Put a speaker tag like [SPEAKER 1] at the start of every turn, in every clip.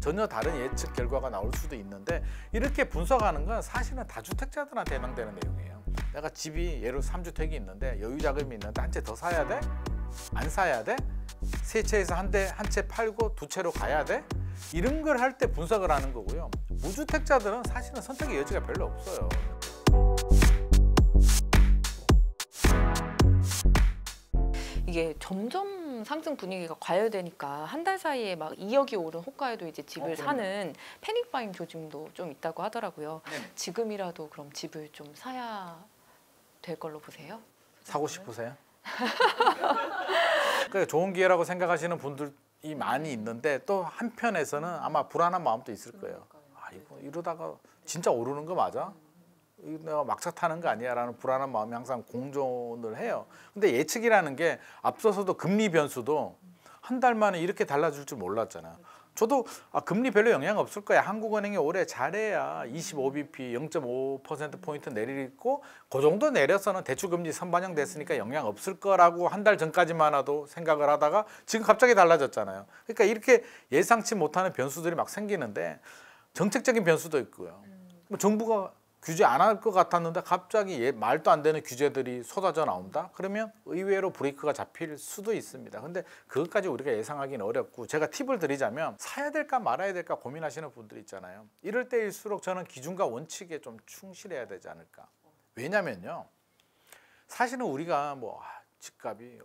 [SPEAKER 1] 전혀 다른 예측 결과가 나올 수도 있는데 이렇게 분석하는 건 사실은 다주택자들한테 해당되는 내용이에요. 내가 집이 예를 3주택이 있는데 여유 자금이 있는데 한 채 더 사야 돼? 안 사야 돼? 세 채에서 한 대 한 채 팔고 두 채로 가야 돼? 이런 걸 할 때 분석을 하는 거고요. 무주택자들은 사실은 선택의 여지가 별로 없어요.
[SPEAKER 2] 이게 점점 상승 분위기가 과열되니까 한 달 사이에 막 2억이 오른 호가에도 이제 집을
[SPEAKER 1] 어.
[SPEAKER 2] 사는 패닉 바잉 조짐도 좀 있다고 하더라고요.
[SPEAKER 1] 네.
[SPEAKER 2] 지금이라도 그럼 집을 좀 사야 될 걸로 보세요?
[SPEAKER 1] 사고 싶으세요? 그 좋은 기회라고 생각하시는 분들이 많이 있는데 또 한편에서는 아마 불안한 마음도 있을 거예요. 아 이거 이러다가 진짜 오르는 거 맞아? 내가 막차 타는 거 아니야라는 불안한 마음이 항상 공존을 해요. 근데 예측이라는 게 앞서서도 금리 변수도 한 달 만에 이렇게 달라질 줄 몰랐잖아요. 저도 아, 금리 별로 영향 없을 거야. 한국은행이 올해 잘해야 25bp 0.5% 포인트 내리고 그 정도 내려서는 대출 금리 선반영 됐으니까 영향 없을 거라고 한 달 전까지만 해도 생각을 하다가 지금 갑자기 달라졌잖아요. 그러니까 이렇게 예상치 못하는 변수들이 막 생기는데 정책적인 변수도 있고요. 뭐 정부가 규제 안 할 것 같았는데 갑자기 예, 말도 안 되는 규제들이 쏟아져 나온다? 그러면 의외로 브레이크가 잡힐 수도 있습니다. 근데 그것까지 우리가 예상하기는 어렵고 제가 팁을 드리자면 사야 될까 말아야 될까 고민하시는 분들 있잖아요. 이럴 때일수록 저는 기준과 원칙에 좀 충실해야 되지 않을까. 왜냐면요. 사실은 우리가 뭐 아, 집값이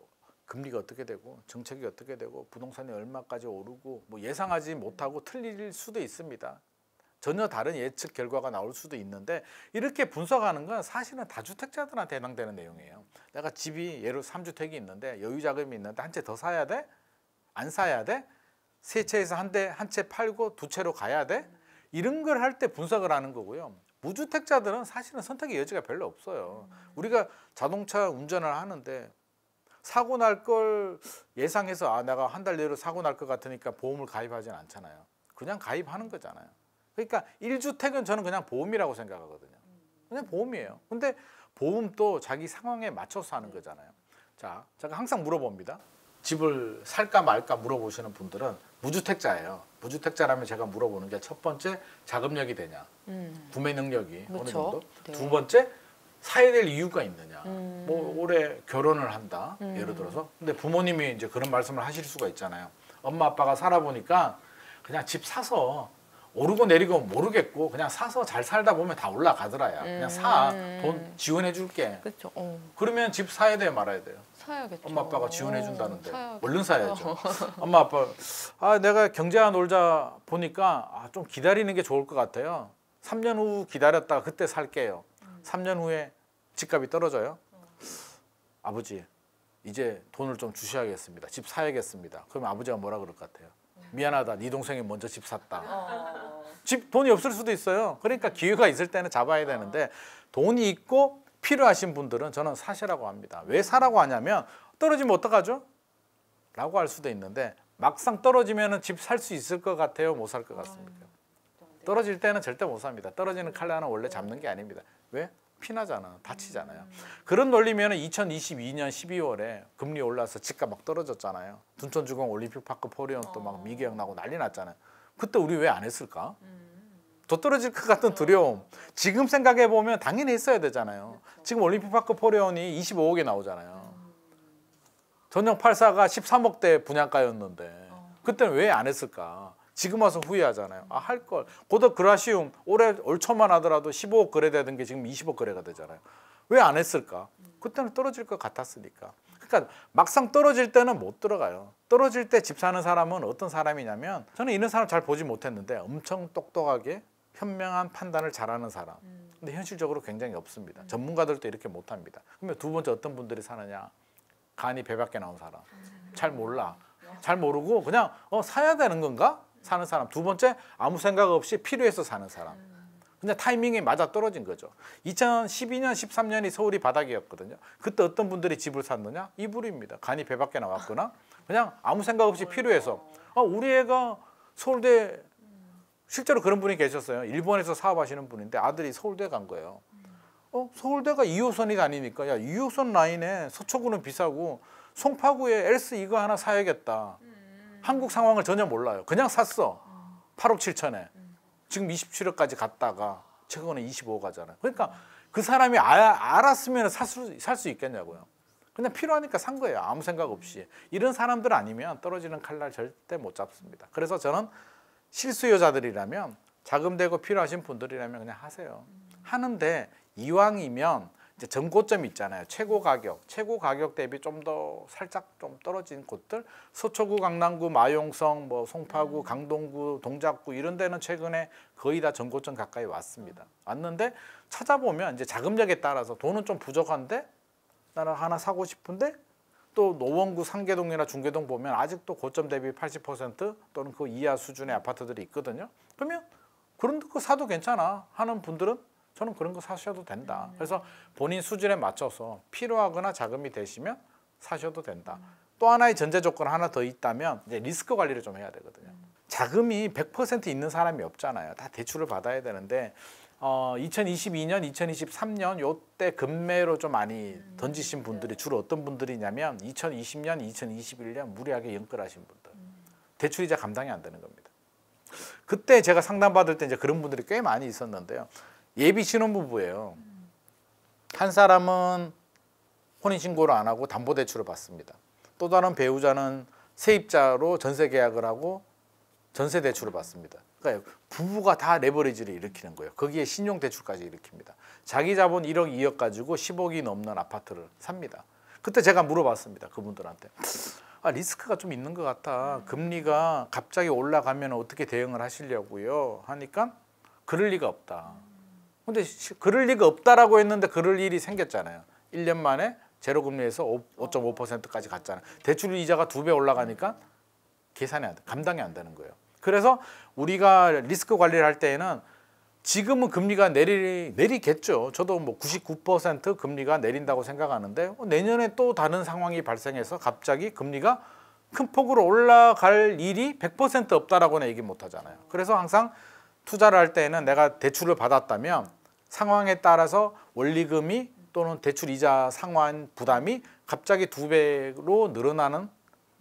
[SPEAKER 1] 금리가 어떻게 되고 정책이 어떻게 되고 부동산이 얼마까지 오르고 뭐 예상하지 못하고 틀릴 수도 있습니다. 전혀 다른 예측 결과가 나올 수도 있는데 이렇게 분석하는 건 사실은 다주택자들한테 해당되는 내용이에요. 내가 집이 예를 3주택이 있는데 여유 자금이 있는데 한 채 더 사야 돼? 안 사야 돼? 세 채에서 한 대 한 채 팔고 두 채로 가야 돼? 이런 걸 할 때 분석을 하는 거고요. 무주택자들은 사실은 선택의 여지가 별로 없어요. 우리가 자동차 운전을 하는데 사고 날 걸 예상해서 아 내가 한 달 내로 사고 날 것 같으니까 보험을 가입하진 않잖아요. 그냥 가입하는 거잖아요. 그러니까 1주택은 저는 그냥 보험이라고 생각하거든요. 그냥 보험이에요. 근데 보험도 자기 상황에 맞춰서 하는 거잖아요. 자, 제가 항상 물어봅니다. 집을 살까 말까 물어보시는 분들은 무주택자예요. 무주택자라면 제가 물어보는 게 첫 번째 자금력이 되냐,
[SPEAKER 2] 음.
[SPEAKER 1] 구매 능력이 어느
[SPEAKER 2] 그렇죠.
[SPEAKER 1] 정도.
[SPEAKER 2] 네.
[SPEAKER 1] 두 번째 사야 될 이유가 있느냐.
[SPEAKER 2] 음.
[SPEAKER 1] 뭐 올해 결혼을 한다.
[SPEAKER 2] 음.
[SPEAKER 1] 예를 들어서. 근데 부모님이 이제 그런 말씀을 하실 수가 있잖아요. 엄마 아빠가 살아보니까 그냥 집 사서 오르고 내리고 모르겠고 그냥 사서 잘 살다 보면 다 올라가더라야. 그냥 사.
[SPEAKER 2] 음.
[SPEAKER 1] 돈 지원해 줄게.
[SPEAKER 2] 그렇죠. 어,
[SPEAKER 1] 그러면 집 사야 돼요, 말아야 돼요.
[SPEAKER 2] 사야겠죠.
[SPEAKER 1] 엄마 아빠가 지원해 준다는데
[SPEAKER 2] 어, 사야겠죠.
[SPEAKER 1] 얼른 사야죠. 엄마 아빠 아 내가 경제와 놀자 보니까 아, 좀 기다리는 게 좋을 것 같아요. 3년 후 기다렸다가 그때 살게요. 3년 후에 집값이 떨어져요. 아버지 이제 돈을 좀 주셔야겠습니다. 집 사야겠습니다. 그러면 아버지가 뭐라 그럴 것 같아요? 미안하다. 네 동생이 먼저 집 샀다.
[SPEAKER 2] 어.
[SPEAKER 1] 집 돈이 없을 수도 있어요. 그러니까 기회가 있을 때는 잡아야 되는데 돈이 있고 필요하신 분들은 저는 사시라고 합니다. 왜 사라고 하냐면 떨어지면 어떡하죠? 라고 할 수도 있는데 막상 떨어지면 집 살 수 있을 것 같아요? 못 살 것 같습니까? 떨어질 때는 절대 못 삽니다. 떨어지는 칼라는 원래 잡는 게 아닙니다. 왜? 피나잖아. 다치잖아요. 그런 논리면 2022년 12월에 금리 올라서 집값 막 떨어졌잖아요. 둔촌주공 올림픽파크 포리온 또 막 미개혁 나고 난리 났잖아요. 그때 우리 왜 안 했을까? 더 떨어질 것 같은 두려움. 지금 생각해 보면 당연히 했어야 되잖아요. 지금 올림픽파크 포리온이 25억에 나오잖아요. 전용 84가 13억대 분양가였는데 그때는 왜 안 했을까? 지금 와서 후회하잖아요. 아 할 걸. 고덕 그라시움 올해 올 초만 하더라도 15억 거래되던 게 지금 20억 거래가 되잖아요. 왜 안 했을까? 그때는 떨어질 것 같았으니까. 그러니까 막상 떨어질 때는 못 들어가요. 떨어질 때 집 사는 사람은 어떤 사람이냐면 저는 이런 사람 잘 보지 못했는데 엄청 똑똑하게 현명한 판단을 잘하는 사람. 근데 현실적으로 굉장히 없습니다. 전문가들도 이렇게 못합니다. 그러면 두 번째 어떤 분들이 사느냐? 간이 배 밖에 나온 사람. 잘 몰라. 잘 모르고 그냥 어 사야 되는 건가? 사는 사람. 두 번째 아무 생각 없이 필요해서 사는 사람. 근데 타이밍이 맞아 떨어진 거죠. 2012년, 13년이 서울이 바닥이었거든요. 그때 어떤 분들이 집을 샀느냐? 이불입니다. 간이 배 밖에 나왔거나 그냥 아무 생각 없이 필요해서 아, 우리 애가 서울대 실제로 그런 분이 계셨어요. 일본에서 사업하시는 분인데 아들이 서울대 간 거예요. 어, 서울대가 2호선이 다니니까 야 2호선 라인에 서초구는 비싸고 송파구에 엘스 이거 하나 사야겠다. 한국 상황을 전혀 몰라요. 그냥 샀어. 8억 7천에 지금 27억까지 갔다가 최근에 25억 가잖아요. 그러니까 그 사람이 아, 알았으면 살수 있겠냐고요. 그냥 필요하니까 산 거예요. 아무 생각 없이. 이런 사람들 아니면 떨어지는 칼날 절대 못 잡습니다. 그래서 저는 실수요자들이라면 자금되고 필요하신 분들이라면 그냥 하세요. 하는데 이왕이면 이제 전고점 있잖아요. 최고 가격, 최고 가격 대비 좀 더 살짝 좀 떨어진 곳들, 서초구, 강남구, 마용성, 뭐 송파구, 강동구, 동작구 이런 데는 최근에 거의 다 전고점 가까이 왔습니다. 왔는데 찾아보면 이제 자금력에 따라서 돈은 좀 부족한데 나는 하나 사고 싶은데 또 노원구 상계동이나 중계동 보면 아직도 고점 대비 80% 또는 그 이하 수준의 아파트들이 있거든요. 그러면 그런 거 사도 괜찮아 하는 분들은 저는 그런 거 사셔도 된다. 그래서 본인 수준에 맞춰서 필요하거나 자금이 되시면 사셔도 된다. 또 하나의 전제 조건 하나 더 있다면 이제 리스크 관리를 좀 해야 되거든요. 자금이 100% 있는 사람이 없잖아요. 다 대출을 받아야 되는데 어, 2022년, 2023년 요때 금매로 좀 많이 던지신 분들이 주로 어떤 분들이냐면 2020년, 2021년 무리하게 연끌하신 분들. 대출이자 감당이 안 되는 겁니다. 그때 제가 상담 받을 때 이제 그런 분들이 꽤 많이 있었는데요. 예비 신혼부부예요. 한 사람은 혼인 신고를 안 하고 담보 대출을 받습니다. 또 다른 배우자는 세입자로 전세 계약을 하고 전세 대출을 받습니다. 그러니까 부부가 다 레버리지를 일으키는 거예요. 거기에 신용 대출까지 일으킵니다. 자기 자본 1억 2억 가지고 10억이 넘는 아파트를 삽니다. 그때 제가 물어봤습니다. 그분들한테. 아, 리스크가 좀 있는 것 같아. 금리가 갑자기 올라가면 어떻게 대응을 하시려고요? 하니까 그럴 리가 없다. 근데 시- 그럴 리가 없다라고 했는데 그럴 일이 생겼잖아요. 1년 만에 제로 금리에서 5.5%까지 갔잖아요. 대출 이자가 두 배 올라가니까 계산이 안 돼. 감당이 안 되는 거예요. 그래서 우리가 리스크 관리를 할 때에는 지금은 금리가 내리 내리겠죠. 저도 뭐 99% 금리가 내린다고 생각하는데 어, 내년에 또 다른 상황이 발생해서 갑자기 금리가 큰 폭으로 올라갈 일이 100% 없다라고는 얘기 못 하잖아요. 그래서 항상 투자를 할 때에는 내가 대출을 받았다면 상황에 따라서 원리금이 또는 대출 이자 상환 부담이 갑자기 두 배로 늘어나는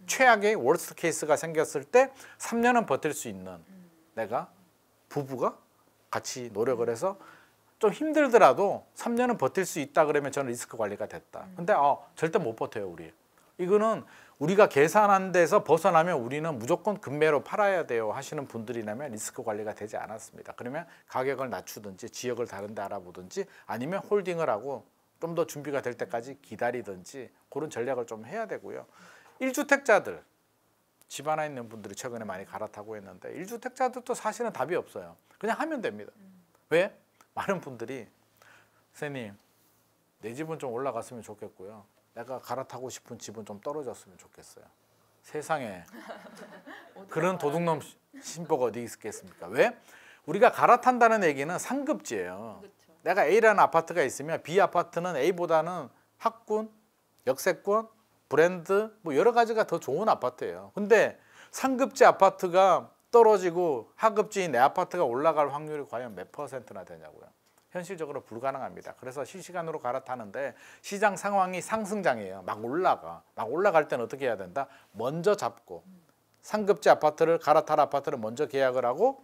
[SPEAKER 1] 최악의 worst case가 생겼을 때 3년은 버틸 수 있는 내가 부부가 같이 노력을 해서 좀 힘들더라도 3년은 버틸 수 있다 그러면 저는 리스크 관리가 됐다. 근데 어, 절대 못 버텨요, 우리. 이거는 우리가 계산한 데서 벗어나면 우리는 무조건 금매로 팔아야 돼요 하시는 분들이라면 리스크 관리가 되지 않았습니다. 그러면 가격을 낮추든지 지역을 다른 데 알아보든지 아니면 홀딩을 하고 좀 더 준비가 될 때까지 기다리든지 그런 전략을 좀 해야 되고요. 1주택자들 집 하나 있는 분들이 최근에 많이 갈아타고 했는데 1주택자들도 사실은 답이 없어요. 그냥 하면 됩니다. 왜? 많은 분들이 선생님 내 집은 좀 올라갔으면 좋겠고요. 내가 갈아타고 싶은 집은 좀 떨어졌으면 좋겠어요. 세상에 그런 도둑놈 신보가 어디 있겠습니까? 왜? 우리가 갈아탄다는 얘기는 상급지예요. 내가 A라는 아파트가 있으면 B 아파트는 A보다는 학군, 역세권, 브랜드 뭐 여러 가지가 더 좋은 아파트예요. 근데 상급지 아파트가 떨어지고 하급지인 내 아파트가 올라갈 확률이 과연 몇 퍼센트나 되냐고요. 현실적으로 불가능합니다. 그래서 실시간으로 갈아타는데 시장 상황이 상승장이에요. 막 올라가. 막 올라갈 때는 어떻게 해야 된다? 먼저 잡고 상급지 아파트를 갈아탈 아파트를 먼저 계약을 하고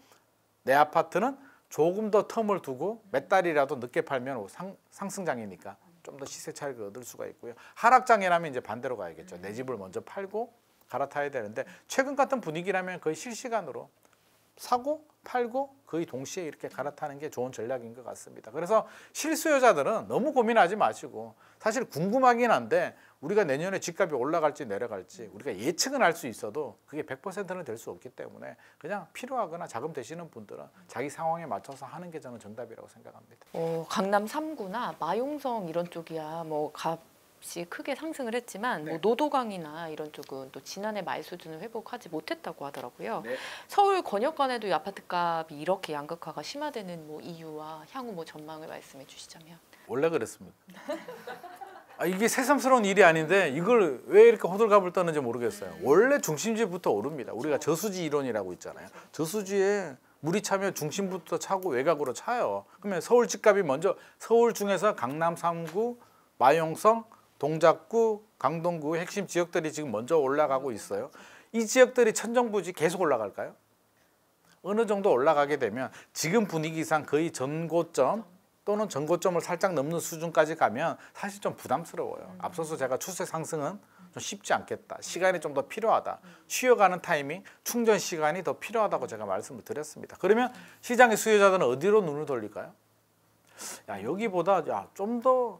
[SPEAKER 1] 내 아파트는 조금 더 텀을 두고 몇 달이라도 늦게 팔면 상, 상승장이니까 좀 더 시세 차익을 얻을 수가 있고요. 하락장이라면 이제 반대로 가야겠죠. 내 집을 먼저 팔고 갈아타야 되는데 최근 같은 분위기라면 거의 실시간으로 사고 팔고 거의 동시에 이렇게 갈아타는 게 좋은 전략인 것 같습니다. 그래서 실수요자들은 너무 고민하지 마시고 사실 궁금하긴 한데 우리가 내년에 집값이 올라갈지 내려갈지 우리가 예측은 할 수 있어도 그게 100%는 될 수 없기 때문에 그냥 필요하거나 자금 되시는 분들은 자기 상황에 맞춰서 하는 게 저는 정답이라고 생각합니다.
[SPEAKER 2] 어, 강남 3구나 마용성 이런 쪽이야 뭐 값 이 크게 상승을 했지만 뭐
[SPEAKER 1] 네.
[SPEAKER 2] 노도강이나 이런 쪽은 또 지난해 말 수준을 회복하지 못했다고 하더라고요.
[SPEAKER 1] 네.
[SPEAKER 2] 서울 권역간에도 이 아파트 값이 이렇게 양극화가 심화되는 뭐 이유와 향후 뭐 전망을 말씀해 주시자면.
[SPEAKER 1] 원래 그랬습니다. 아, 이게 새삼스러운 일이 아닌데 이걸 왜 이렇게 호들갑을 떠는지 모르겠어요. 원래 중심지부터 오릅니다. 우리가 저수지 이론이라고 있잖아요. 저수지에 물이 차면 중심부터 차고 외곽으로 차요. 그러면 서울 집값이 먼저 서울 중에서 강남 3구, 마용성, 동작구, 강동구 핵심 지역들이 지금 먼저 올라가고 있어요. 이 지역들이 천정부지 계속 올라갈까요? 어느 정도 올라가게 되면 지금 분위기상 거의 전고점 또는 전고점을 살짝 넘는 수준까지 가면 사실 좀 부담스러워요. 앞서서 제가 추세 상승은 좀 쉽지 않겠다. 시간이 좀 더 필요하다. 쉬어가는 타이밍, 충전 시간이 더 필요하다고 제가 말씀을 드렸습니다. 그러면 시장의 수요자들은 어디로 눈을 돌릴까요? 야 여기보다 야 좀 더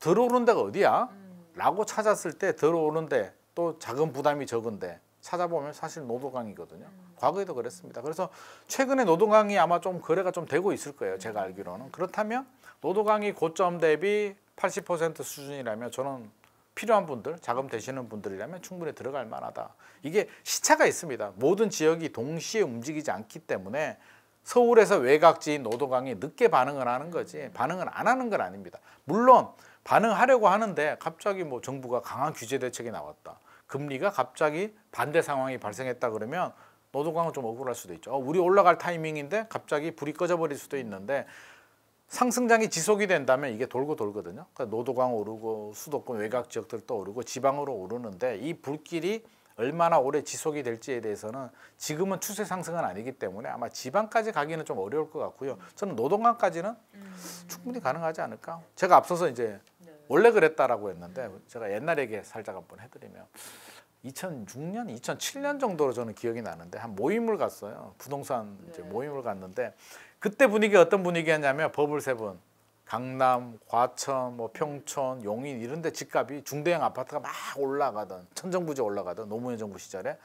[SPEAKER 1] 들어오는 데가 어디야? 라고 찾았을 때 들어오는데 또 작은 부담이 적은데 찾아보면 사실 노도강이거든요. 과거에도 그랬습니다. 그래서 최근에 노도강이 아마 좀 거래가 좀 되고 있을 거예요. 제가 알기로는. 그렇다면 노도강이 고점 대비 80% 수준이라면 저는 필요한 분들, 자금 되시는 분들이라면 충분히 들어갈 만하다. 이게 시차가 있습니다. 모든 지역이 동시에 움직이지 않기 때문에 서울에서 외곽지인 노도강이 늦게 반응을 하는 거지 반응을 안 하는 건 아닙니다. 물론 반응하려고 하는데 갑자기 뭐 정부가 강한 규제 대책이 나왔다. 금리가 갑자기 반대 상황이 발생했다 그러면 노동강은 좀 억울할 수도 있죠. 어, 우리 올라갈 타이밍인데 갑자기 불이 꺼져버릴 수도 있는데 상승장이 지속이 된다면 이게 돌고 돌거든요. 그러니까 노도강 오르고 수도권 외곽 지역들도 오르고 지방으로 오르는데 이 불길이 얼마나 오래 지속이 될지에 대해서는 지금은 추세 상승은 아니기 때문에 아마 지방까지 가기는 좀 어려울 것 같고요. 저는 노동강까지는 충분히 가능하지 않을까. 제가 앞서서 이제 원래 그랬다라고 했는데 제가 옛날 얘기 살짝 한번 해드리면 2006년, 2007년 정도로 저는 기억이 나는데 한 모임을 갔어요. 부동산 이제 모임을 갔는데 그때 분위기가 어떤 분위기였냐면 버블 세븐, 강남, 과천, 뭐 평촌, 용인 이런 데 집값이 중대형 아파트가 막 올라가던 천정부지 올라가던 노무현 정부 시절에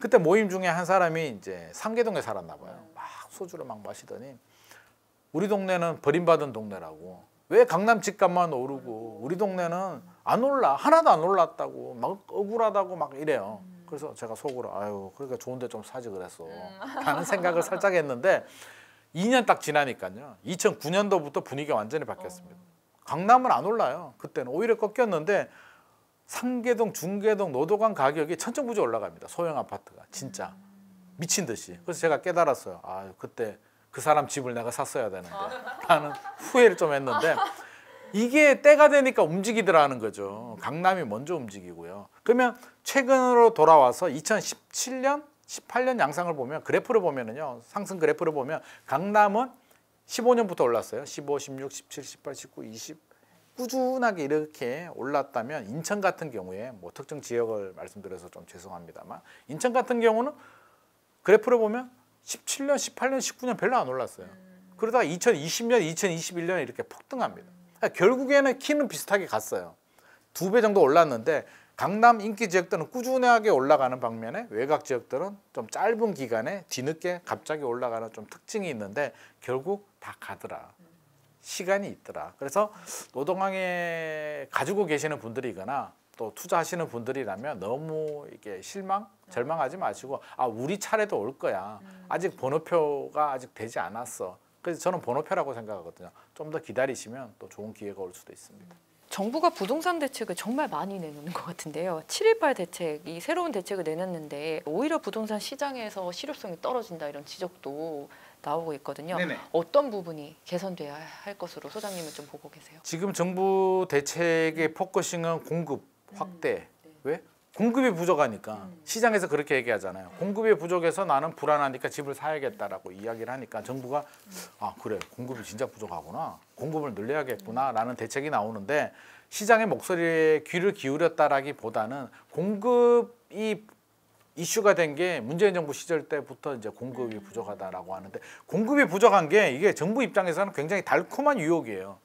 [SPEAKER 1] 그때 모임 중에 한 사람이 이제 상계동에 살았나 봐요. 막 소주를 막 마시더니 우리 동네는 버림받은 동네라고. 왜 강남 집값만 오르고 우리 동네는 안 올라 하나도 안 올랐다고 막 억울하다고 막 이래요. 그래서 제가 속으로 아유 그러니까 좋은데 좀 사지 그랬어. 라는 생각을 살짝 했는데 2년 딱 지나니까요. 2009년도부터 분위기가 완전히 바뀌었습니다. 강남은 안 올라요. 그때는 오히려 꺾였는데 상계동, 중계동, 노도강 가격이 천정부지 올라갑니다. 소형 아파트가 진짜 미친 듯이. 그래서 제가 깨달았어요. 아 그때 그 사람 집을 내가 샀어야 되는데 하는 후회를 좀 했는데 이게 때가 되니까 움직이더라는 거죠. 강남이 먼저 움직이고요. 그러면 최근으로 돌아와서 2017년, 18년 양상을 보면 그래프를 보면은요. 상승 그래프를 보면 강남은 15년부터 올랐어요. 15, 16, 17, 18, 19, 20 꾸준하게 이렇게 올랐다면 인천 같은 경우에 뭐 특정 지역을 말씀드려서 좀 죄송합니다만 인천 같은 경우는 그래프를 보면 17년, 18년, 19년 별로 안 올랐어요. 그러다가 2020년, 2021년에 이렇게 폭등합니다. 그러니까 결국에는 키는 비슷하게 갔어요. 두 배 정도 올랐는데 강남 인기 지역들은 꾸준하게 올라가는 방면에 외곽 지역들은 좀 짧은 기간에 뒤늦게 갑자기 올라가는 좀 특징이 있는데 결국 다 가더라. 시간이 있더라. 그래서 노동항에 가지고 계시는 분들이거나 또 투자하시는 분들이라면 너무 이게 실망, 절망하지 마시고 아 우리 차례도 올 거야. 아직 번호표가 아직 되지 않았어. 그래서 저는 번호표라고 생각하거든요. 좀 더 기다리시면 또 좋은 기회가 올 수도 있습니다.
[SPEAKER 2] 정부가 부동산 대책을 정말 많이 내놓는 것 같은데요. 7.18 대책, 이 새로운 대책을 내놨는데 오히려 부동산 시장에서 실효성이 떨어진다 이런 지적도 나오고 있거든요.
[SPEAKER 1] 네네.
[SPEAKER 2] 어떤 부분이 개선돼야 할 것으로 소장님은 좀 보고 계세요?
[SPEAKER 1] 지금 정부 대책의 포커싱은 공급 확대. 왜? 공급이 부족하니까. 시장에서 그렇게 얘기하잖아요. 공급이 부족해서 나는 불안하니까 집을 사야겠다라고 이야기를 하니까 정부가 아 그래. 공급이 진짜 부족하구나. 공급을 늘려야겠구나라는 대책이 나오는데 시장의 목소리에 귀를 기울였다라기보다는 공급이 이슈가 된 게 문재인 정부 시절 때부터 이제 공급이 부족하다라고 하는데 공급이 부족한 게 이게 정부 입장에서는 굉장히 달콤한 유혹이에요.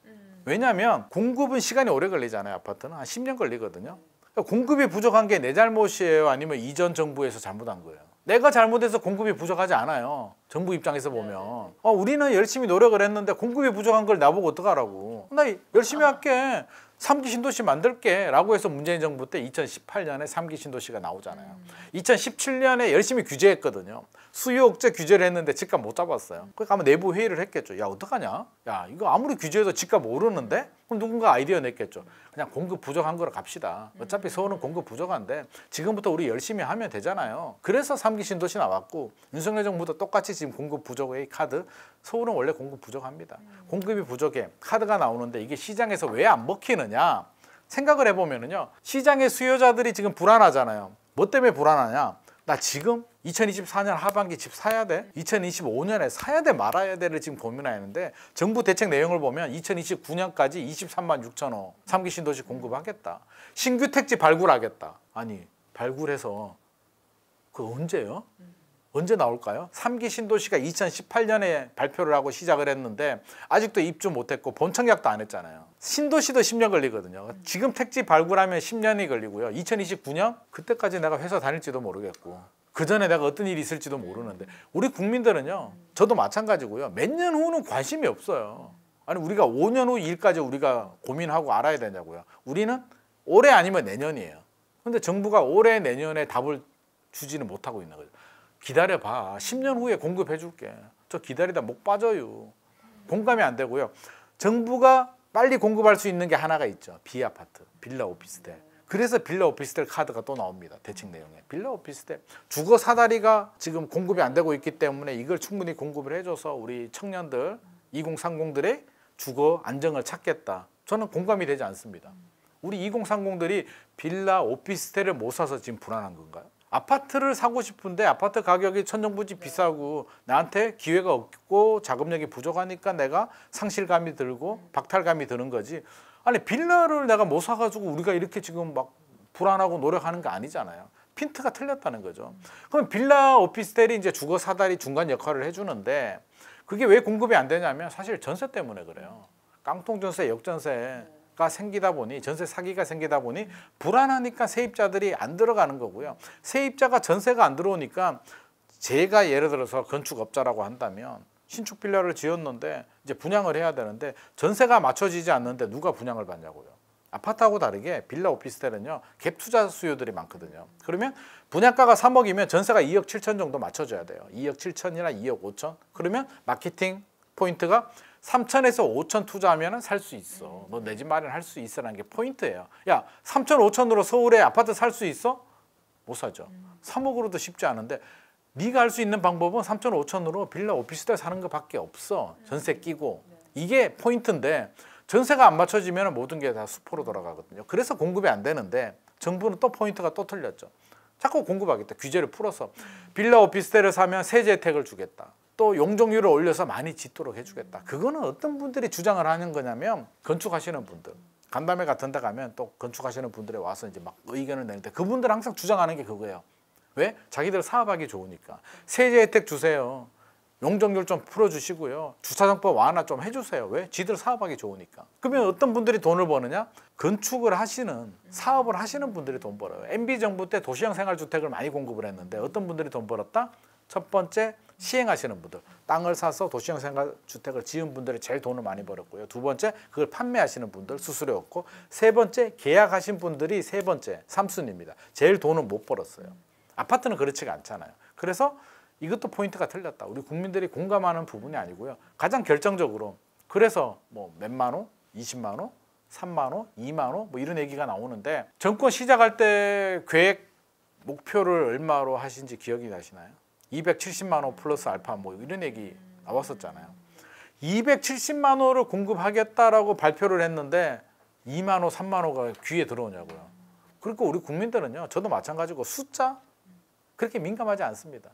[SPEAKER 1] 왜냐하면 공급은 시간이 오래 걸리잖아요. 아파트는 한 10년 걸리거든요. 그러니까 공급이 부족한 게 내 잘못이에요, 아니면 이전 정부에서 잘못한 거예요. 내가 잘못해서 공급이 부족하지 않아요. 정부 입장에서 보면 어, 우리는 열심히 노력을 했는데 공급이 부족한 걸 나보고 어떡하라고. 나 열심히 할게. 삼기 신도시 만들게 라고 해서 문재인 정부 때 2018년에 삼기 신도시가 나오잖아요. 2017년에 열심히 규제했거든요. 수요 억제 규제를 했는데 집값 못 잡았어요. 그러니까 아마 내부 회의를 했겠죠. 야 어떡하냐? 야 이거 아무리 규제해도 집값 오르는데? 그럼 누군가 아이디어 냈겠죠. 그냥 공급 부족한 거로 갑시다. 어차피 서울은 공급 부족한데 지금부터 우리 열심히 하면 되잖아요. 그래서 삼기 신도시 나왔고 윤석열 정부도 똑같이 지금 공급 부족의 카드 서울은 원래 공급 부족합니다. 공급이 부족해 카드가 나오는데 이게 시장에서 왜 안 먹히느냐? 생각을 해보면은요 시장의 수요자들이 지금 불안하잖아요. 뭐 때문에 불안하냐? 나 지금 2024년 하반기 집 사야 돼? 2025년에 사야 돼 말아야 돼를 지금 고민하는데 정부 대책 내용을 보면 2029년까지 23만 6천 호 3기 신도시 공급하겠다. 신규 택지 발굴하겠다. 아니 발굴해서 그 언제요? 언제 나올까요? 3기 신도시가 2018년에 발표를 하고 시작을 했는데 아직도 입주 못했고 본청약도 안 했잖아요. 신도시도 10년 걸리거든요. 지금 택지 발굴하면 10년이 걸리고요. 2029년 그때까지 내가 회사 다닐지도 모르겠고 그 전에 내가 어떤 일이 있을지도 모르는데 우리 국민들은요. 저도 마찬가지고요. 몇 년 후는 관심이 없어요. 아니 우리가 5년 후 일까지 우리가 고민하고 알아야 되냐고요. 우리는 올해 아니면 내년이에요. 근데 정부가 올해 내년에 답을 주지는 못하고 있는 거죠. 기다려봐. 10년 후에 공급해 줄게. 저 기다리다 목 빠져요. 공감이 안 되고요. 정부가 빨리 공급할 수 있는 게 하나가 있죠. 비아파트, 빌라 오피스텔. 그래서 빌라 오피스텔 카드가 또 나옵니다. 대책 내용에. 빌라 오피스텔. 주거 사다리가 지금 공급이 안 되고 있기 때문에 이걸 충분히 공급을 해줘서 우리 청년들, 2030들의 주거 안정을 찾겠다. 저는 공감이 되지 않습니다. 우리 2030들이 빌라 오피스텔을 못 사서 지금 불안한 건가요? 아파트를 사고 싶은데 아파트 가격이 천정부지 비싸고 나한테 기회가 없고 자금력이 부족하니까 내가 상실감이 들고 박탈감이 드는 거지. 아니 빌라를 내가 못 사가지고 우리가 이렇게 지금 막 불안하고 노력하는 게 아니잖아요. 핀트가 틀렸다는 거죠. 그럼 빌라 오피스텔이 이제 주거 사다리 중간 역할을 해주는데 그게 왜 공급이 안 되냐면 사실 전세 때문에 그래요. 깡통 전세, 역전세가 생기다 보니 전세 사기가 생기다 보니 불안하니까 세입자들이 안 들어가는 거고요. 세입자가 전세가 안 들어오니까 제가 예를 들어서 건축업자라고 한다면 신축 빌라를 지었는데 이제 분양을 해야 되는데 전세가 맞춰지지 않는데 누가 분양을 받냐고요. 아파트하고 다르게 빌라 오피스텔은요 갭 투자 수요들이 많거든요. 그러면 분양가가 3억이면 전세가 2억 7천 정도 맞춰줘야 돼요. 2억 7천이나 2억 5천. 그러면 마케팅 포인트가 3천에서 5천 투자하면 살 수 있어. 너 내 집 마련할 수 있어라는 게 포인트예요. 야 3천 5천으로 서울에 아파트 살 수 있어? 못 사죠. 3억으로도 쉽지 않은데 네가 할 수 있는 방법은 3천 5천으로 빌라 오피스텔 사는 것밖에 없어. 전세 끼고 이게 포인트인데 전세가 안 맞춰지면 모든 게 다 수포로 돌아가거든요. 그래서 공급이 안 되는데 정부는 또 포인트가 또 틀렸죠. 자꾸 공급하겠다. 규제를 풀어서 빌라 오피스텔을 사면 세제 혜택을 주겠다. 또 용적률을 올려서 많이 짓도록 해주겠다. 그거는 어떤 분들이 주장을 하는 거냐면 건축하시는 분들. 간담회 같은 데 가면 또 건축하시는 분들이 와서 이제 막 의견을 내는데 그분들 항상 주장하는 게 그거예요. 왜? 자기들 사업하기 좋으니까. 세제 혜택 주세요. 용적률 좀 풀어주시고요. 주차장법 완화 좀 해주세요. 왜? 지들 사업하기 좋으니까. 그러면 어떤 분들이 돈을 버느냐? 건축을 하시는 사업을 하시는 분들이 돈 벌어요. MB 정부 때 도시형 생활주택을 많이 공급을 했는데 어떤 분들이 돈 벌었다? 첫 번째 시행하시는 분들 땅을 사서 도시형 생활주택을 지은 분들이 제일 돈을 많이 벌었고요. 두 번째 그걸 판매하시는 분들 수수료 없고 세 번째 계약하신 분들이 세 번째 삼순입니다. 제일 돈은 못 벌었어요. 아파트는 그렇지가 않잖아요. 그래서 이것도 포인트가 틀렸다. 우리 국민들이 공감하는 부분이 아니고요. 가장 결정적으로 그래서 뭐 몇만 원, 20만 원, 3만 원, 2만 원뭐 이런 얘기가 나오는데 정권 시작할 때 계획 목표를 얼마로 하신지 기억이 나시나요? 270만 원 플러스 알파 뭐 이런 얘기 나왔었잖아요. 270만 원을 공급하겠다라고 발표를 했는데 2만 원, 3만 원가 귀에 들어오냐고요. 그리고 우리 국민들은요. 저도 마찬가지고 숫자 그렇게 민감하지 않습니다.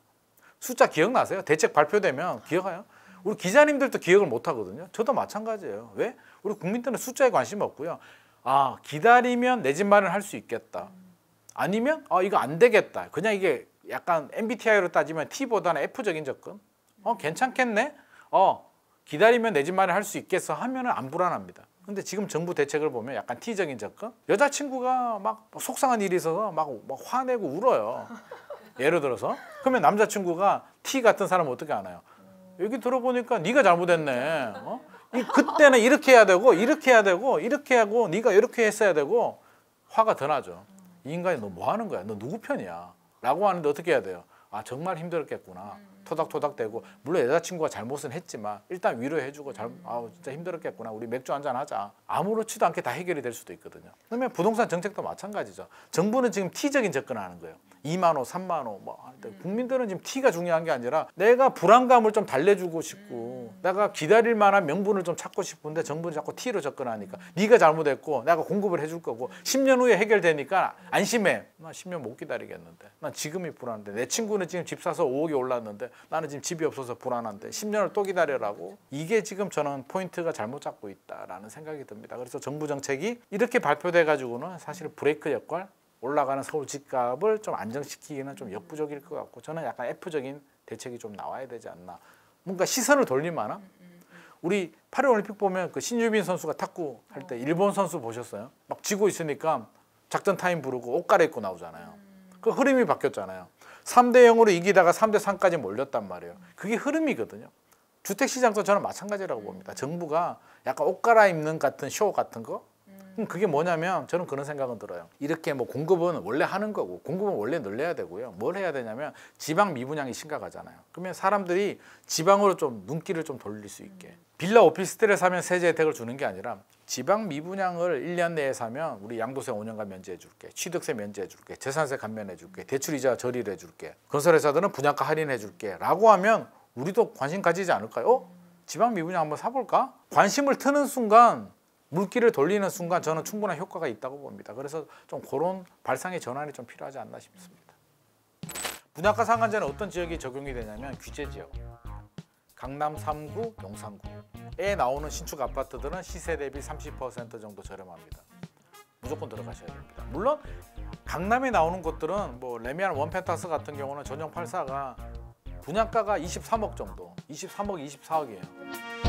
[SPEAKER 1] 숫자 기억나세요? 대책 발표되면 기억해요? 우리 기자님들도 기억을 못 하거든요. 저도 마찬가지예요. 왜? 우리 국민들은 숫자에 관심 없고요. 아, 기다리면 내 집 마련 할수 있겠다. 아니면 아, 이거 안 되겠다. 그냥 이게 약간 MBTI로 따지면 T보다는 F적인 접근. 어, 괜찮겠네. 어, 기다리면 내 집 마련 할수 있겠어 하면은 안 불안합니다. 근데 지금 정부 대책을 보면 약간 T적인 접근. 여자친구가 막 속상한 일이 있어서 막, 막 화내고 울어요. 예를 들어서 그러면 남자친구가 T 같은 사람은 어떻게 하나요? 여기 들어보니까 네가 잘못했네. 어? 이 그때는 이렇게 해야 되고 이렇게 해야 되고 이렇게 하고 네가 이렇게 했어야 되고 화가 더 나죠. 이 인간이 너 뭐 하는 거야? 너 누구 편이야? 라고 하는데 어떻게 해야 돼요? 아 정말 힘들었겠구나. 토닥토닥대고 물론 여자친구가 잘못은 했지만 일단 위로해주고 잘, 아 진짜 힘들었겠구나. 우리 맥주 한잔 하자. 아무렇지도 않게 다 해결이 될 수도 있거든요. 그러면 부동산 정책도 마찬가지죠. 정부는 지금 T적인 접근을 하는 거예요. 2만 원, 3만 원. 뭐 하는데 국민들은 지금 티가 중요한 게 아니라 내가 불안감을 좀 달래주고 싶고 내가 기다릴 만한 명분을 좀 찾고 싶은데 정부는 자꾸 티로 접근하니까 네가 잘못했고 내가 공급을 해줄 거고 10년 후에 해결되니까 안심해. 나 10년 못 기다리겠는데. 난 지금이 불안한데 내 친구는 지금 집 사서 5억이 올랐는데 나는 지금 집이 없어서 불안한데 10년을 또 기다려라고 이게 지금 저는 포인트가 잘못 잡고 있다라는 생각이 듭니다. 그래서 정부 정책이 이렇게 발표돼 가지고는 사실 브레이크 역할 올라가는 서울 집값을 좀 안정시키기는 좀 역부족일 것 같고 저는 약간 F적인 대책이 좀 나와야 되지 않나. 뭔가 시선을 돌릴만한 우리 파리 올림픽 보면 그 신유빈 선수가 탁구 할 때 일본 선수 보셨어요? 막 지고 있으니까 작전 타임 부르고 옷 갈아입고 나오잖아요. 그 흐름이 바뀌었잖아요. 3대 0으로 이기다가 3대 3까지 몰렸단 말이에요. 그게 흐름이거든요. 주택 시장도 저는 마찬가지라고 봅니다. 정부가 약간 옷 갈아입는 같은 쇼 같은 거 그게 뭐냐면 저는 그런 생각은 들어요. 이렇게 뭐 공급은 원래 하는 거고 공급은 원래 늘려야 되고요. 뭘 해야 되냐면 지방 미분양이 심각하잖아요. 그러면 사람들이 지방으로 좀 눈길을 좀 돌릴 수 있게 빌라 오피스텔을 사면 세제 혜택을 주는 게 아니라 지방 미분양을 1년 내에 사면 우리 양도세 5년간 면제해 줄게. 취득세 면제해 줄게. 재산세 감면해 줄게. 대출 이자 절일해 줄게. 건설회사들은 분양가 할인해 줄게. 라고 하면 우리도 관심 가지지 않을까요? 어? 지방 미분양 한번 사볼까? 관심을 트는 순간 물기를 돌리는 순간 저는 충분한 효과가 있다고 봅니다. 그래서 좀 그런 발상의 전환이 좀 필요하지 않나 싶습니다. 분양가 상한제는 어떤 지역이 적용이 되냐면 규제 지역. 강남 3구, 용산구에 나오는 신축 아파트들은 시세 대비 30% 정도 저렴합니다. 무조건 들어가셔야 됩니다. 물론 강남에 나오는 곳들은 뭐 레미안 원펜타스 같은 경우는 전용 84가 분양가가 23억 정도, 23억, 24억이에요.